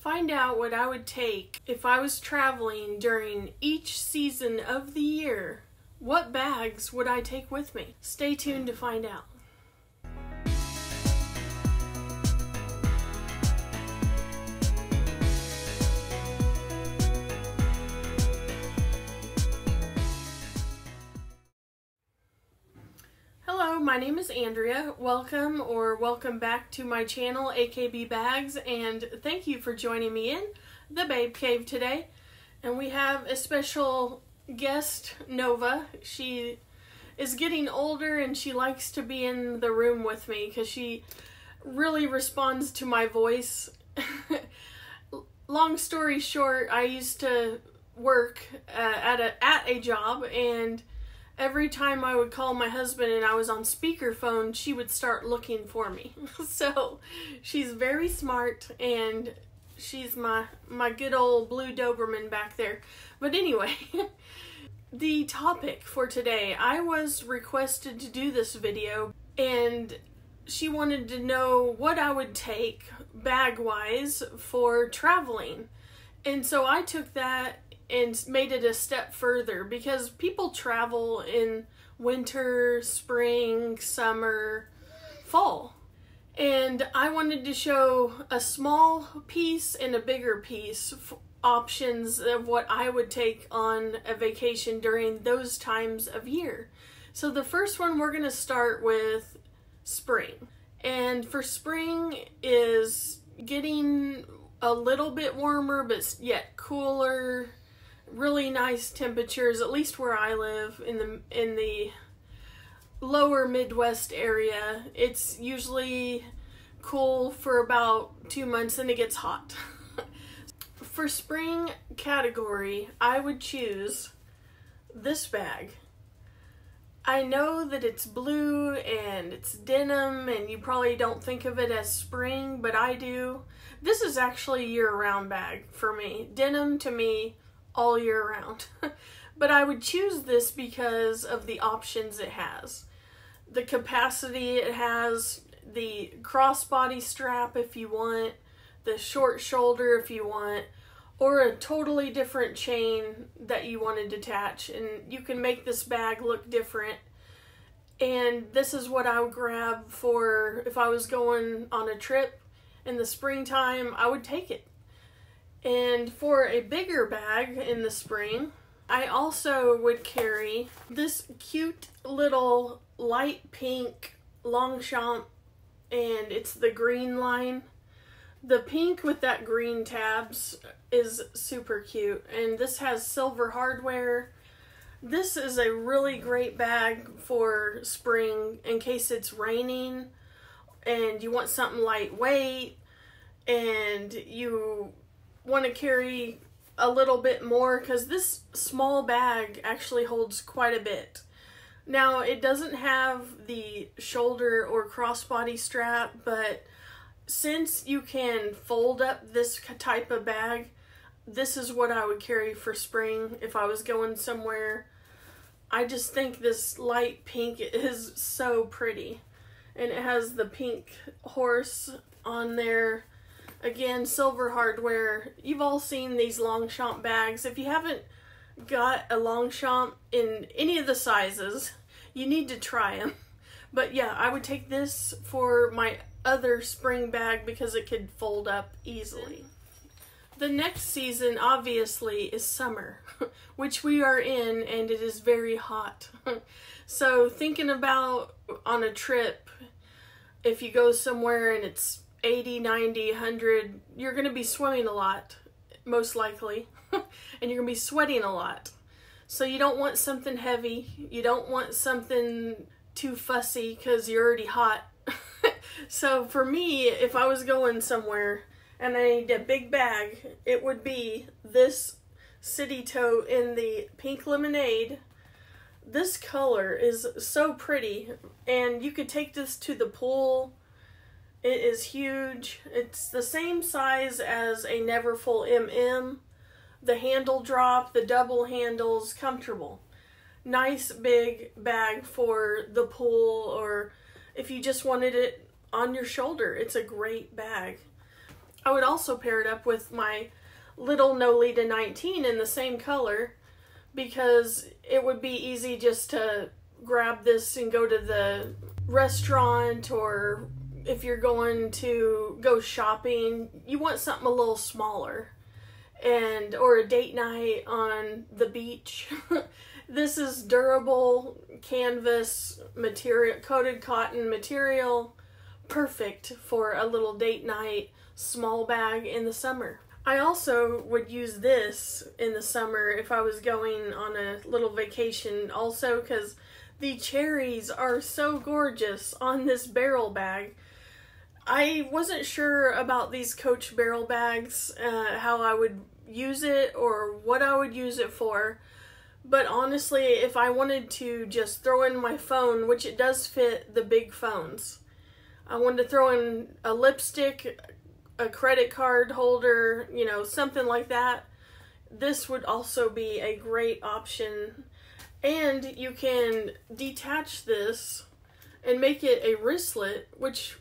Find out what I would take if I was traveling during each season of the year. What bags would I take with me? Stay tuned to find out. My name is Andrea. Welcome or welcome back to my channel, AKB Bags, and thank you for joining me in the Babe Cave today. And we have a special guest, Nova. She is getting older and she likes to be in the room with me because she really responds to my voice. Long story short, I used to work uh, at a at a job and every time I would call my husband and I was on speakerphone, she would start looking for me. so she's very smart and she's my my good old blue Doberman back there. But anyway, the topic for today, I was requested to do this video and she wanted to know what I would take bag wise for traveling. And so I took that and made it a step further because people travel in winter, spring, summer, fall. And I wanted to show a small piece and a bigger piece options of what I would take on a vacation during those times of year. So the first one we're going to start with spring. And for spring is getting a little bit warmer but yet cooler really nice temperatures, at least where I live in the in the lower Midwest area. It's usually cool for about two months and it gets hot. for spring category, I would choose this bag. I know that it's blue and it's denim and you probably don't think of it as spring, but I do. This is actually a year-round bag for me. Denim to me all year round. but I would choose this because of the options it has. The capacity it has, the crossbody strap if you want, the short shoulder if you want, or a totally different chain that you want to detach. And you can make this bag look different. And this is what I would grab for if I was going on a trip in the springtime, I would take it. And for a bigger bag in the spring, I also would carry this cute little light pink Longchamp and it's the green line. The pink with that green tabs is super cute and this has silver hardware. This is a really great bag for spring in case it's raining and you want something lightweight and you want to carry a little bit more because this small bag actually holds quite a bit. Now, it doesn't have the shoulder or crossbody strap, but since you can fold up this type of bag, this is what I would carry for spring if I was going somewhere. I just think this light pink is so pretty. And it has the pink horse on there Again, silver hardware. You've all seen these Longchamp bags. If you haven't got a Longchamp in any of the sizes, you need to try them. But yeah, I would take this for my other spring bag because it could fold up easily. The next season, obviously, is summer, which we are in, and it is very hot. so, thinking about on a trip, if you go somewhere and it's 80, 90, 100, you're going to be swimming a lot, most likely, and you're going to be sweating a lot. So you don't want something heavy. You don't want something too fussy because you're already hot. so for me, if I was going somewhere and I need a big bag, it would be this city tote in the pink lemonade. This color is so pretty and you could take this to the pool it is huge. It's the same size as a Neverfull MM. The handle drop, the double handles, comfortable. Nice big bag for the pool or if you just wanted it on your shoulder. It's a great bag. I would also pair it up with my little Nolita 19 in the same color because it would be easy just to grab this and go to the restaurant or if you're going to go shopping, you want something a little smaller and or a date night on the beach. this is durable canvas material, coated cotton material, perfect for a little date night small bag in the summer. I also would use this in the summer if I was going on a little vacation also because the cherries are so gorgeous on this barrel bag. I wasn't sure about these Coach barrel bags, uh, how I would use it or what I would use it for. But honestly, if I wanted to just throw in my phone, which it does fit the big phones, I wanted to throw in a lipstick, a credit card holder, you know, something like that. This would also be a great option. And you can detach this and make it a wristlet, which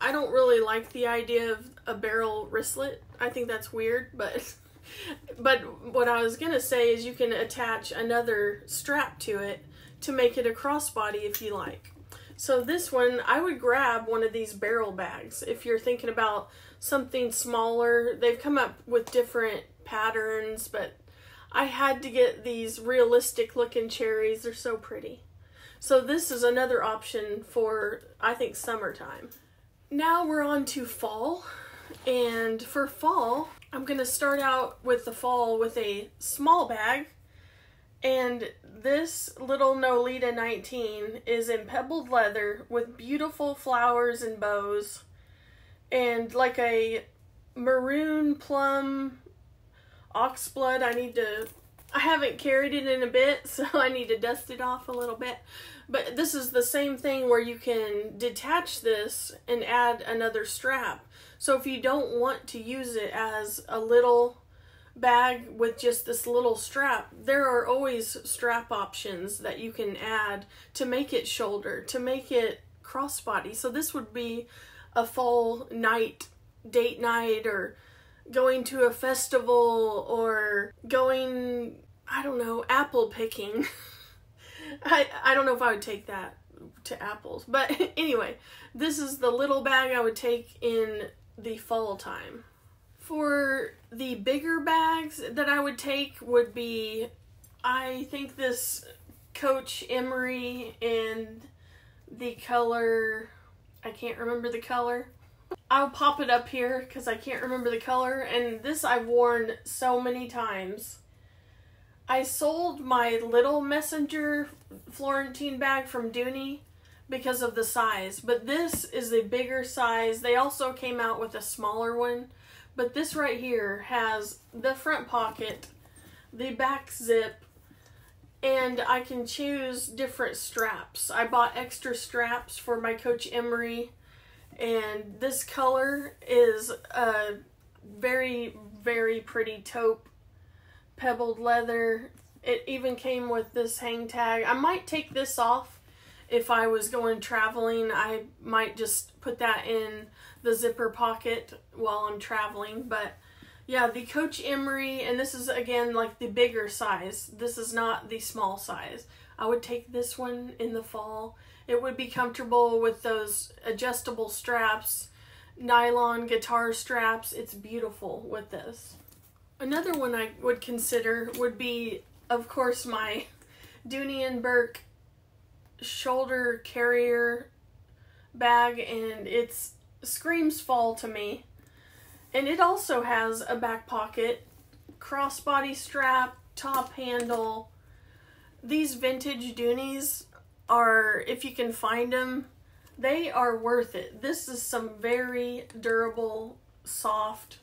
I don't really like the idea of a barrel wristlet. I think that's weird, but but what I was gonna say is you can attach another strap to it to make it a crossbody if you like. So this one, I would grab one of these barrel bags if you're thinking about something smaller. They've come up with different patterns, but I had to get these realistic looking cherries. They're so pretty. So this is another option for, I think, summertime. Now we're on to fall. And for fall, I'm going to start out with the fall with a small bag. And this little Nolita 19 is in pebbled leather with beautiful flowers and bows. And like a maroon plum oxblood, I need to I haven't carried it in a bit, so I need to dust it off a little bit. But this is the same thing where you can detach this and add another strap. So if you don't want to use it as a little bag with just this little strap, there are always strap options that you can add to make it shoulder, to make it crossbody. So this would be a fall night, date night, or going to a festival, or going, I don't know, apple picking. I, I don't know if I would take that to apples. But anyway, this is the little bag I would take in the fall time. For the bigger bags that I would take would be, I think this Coach Emery in the color, I can't remember the color. I'll pop it up here because I can't remember the color. And this I've worn so many times. I sold my little messenger Florentine bag from Dooney because of the size. But this is the bigger size. They also came out with a smaller one. But this right here has the front pocket, the back zip, and I can choose different straps. I bought extra straps for my Coach Emery, and this color is a very, very pretty taupe pebbled leather. It even came with this hang tag. I might take this off if I was going traveling, I might just put that in the zipper pocket while I'm traveling. But yeah, the Coach Emery, and this is again like the bigger size. This is not the small size. I would take this one in the fall. It would be comfortable with those adjustable straps, nylon guitar straps. It's beautiful with this. Another one I would consider would be, of course, my Dooney and Bourke shoulder carrier bag and it's screams fall to me. And it also has a back pocket, crossbody strap, top handle. These vintage Dooneys are, if you can find them, they are worth it. This is some very durable, soft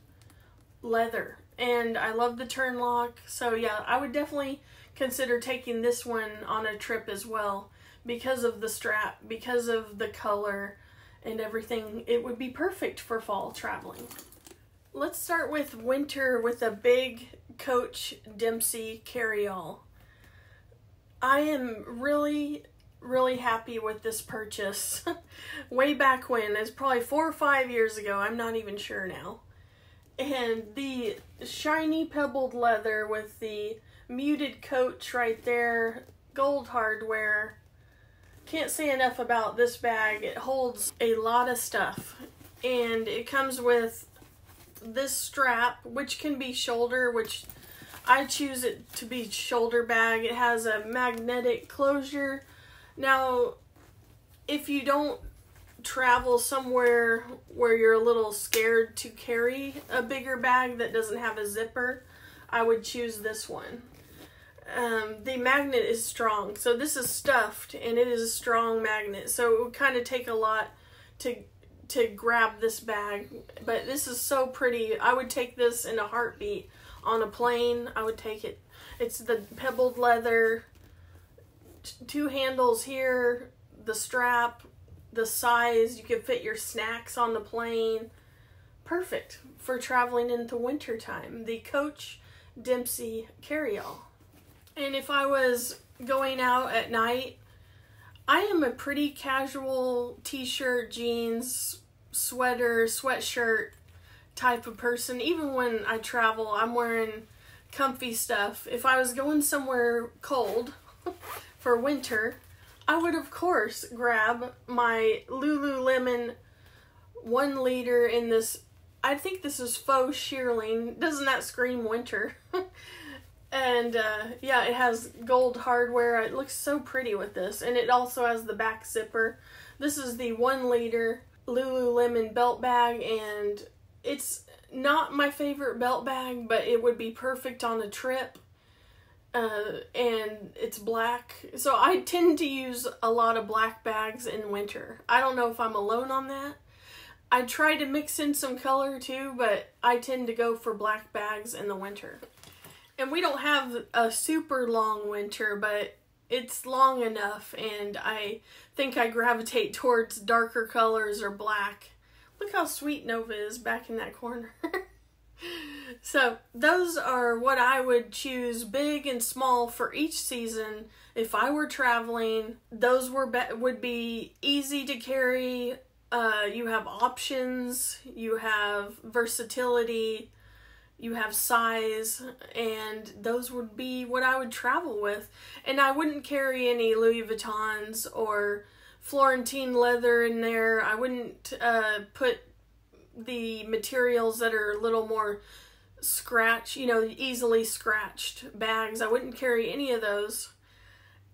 leather. And I love the turn lock. So yeah, I would definitely consider taking this one on a trip as well because of the strap, because of the color and everything, it would be perfect for fall traveling. Let's start with winter with a big Coach Dempsey carry-all. I am really, really happy with this purchase. Way back when, it's probably four or five years ago, I'm not even sure now. And the shiny pebbled leather with the muted coach right there, gold hardware. Can't say enough about this bag. It holds a lot of stuff. And it comes with this strap, which can be shoulder, which I choose it to be shoulder bag. It has a magnetic closure. Now, if you don't travel somewhere where you're a little scared to carry a bigger bag that doesn't have a zipper, I would choose this one. Um, the magnet is strong, so this is stuffed and it is a strong magnet, so it would kind of take a lot to to grab this bag, but this is so pretty. I would take this in a heartbeat on a plane. I would take it. It's the pebbled leather, two handles here, the strap, the size. You can fit your snacks on the plane. Perfect for traveling in into wintertime. The Coach Dempsey carry-all. And if I was going out at night, I am a pretty casual t-shirt, jeans, sweater, sweatshirt type of person. Even when I travel, I'm wearing comfy stuff. If I was going somewhere cold for winter, I would of course grab my Lululemon one liter in this. I think this is faux shearling. Doesn't that scream winter? and uh, yeah, it has gold hardware. It looks so pretty with this, and it also has the back zipper. This is the one liter Lululemon belt bag, and it's not my favorite belt bag, but it would be perfect on a trip. Uh, and it's black. So I tend to use a lot of black bags in winter. I don't know if I'm alone on that. I try to mix in some color too, but I tend to go for black bags in the winter. And we don't have a super long winter, but it's long enough and I think I gravitate towards darker colors or black. Look how sweet Nova is back in that corner. so those are what I would choose big and small for each season if I were traveling. Those were be- would be easy to carry. Uh, you have options, you have versatility, you have size, and those would be what I would travel with. And I wouldn't carry any Louis Vuittons or Florentine leather in there. I wouldn't uh, put the materials that are a little more scratch, you know, easily scratched bags. I wouldn't carry any of those.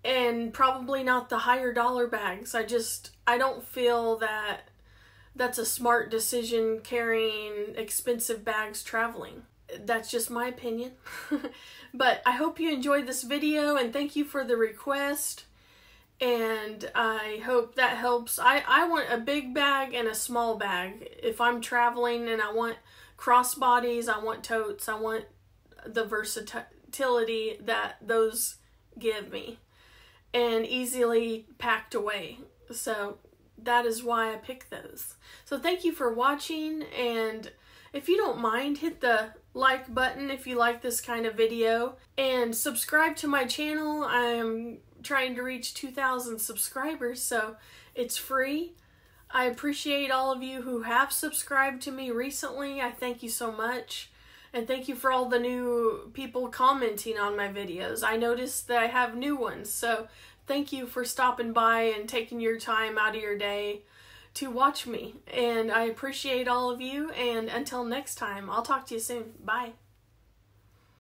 And probably not the higher dollar bags. I just I don't feel that that's a smart decision carrying expensive bags traveling. That's just my opinion. but I hope you enjoyed this video and thank you for the request and I hope that helps. I, I want a big bag and a small bag. If I'm traveling and I want crossbodies, I want totes, I want the versatility that those give me and easily packed away. So that is why I pick those. So thank you for watching and if you don't mind, hit the like button if you like this kind of video and subscribe to my channel. I am trying to reach 2,000 subscribers, so it's free. I appreciate all of you who have subscribed to me recently. I thank you so much. And thank you for all the new people commenting on my videos. I noticed that I have new ones, so thank you for stopping by and taking your time out of your day to watch me. And I appreciate all of you, and until next time, I'll talk to you soon. Bye.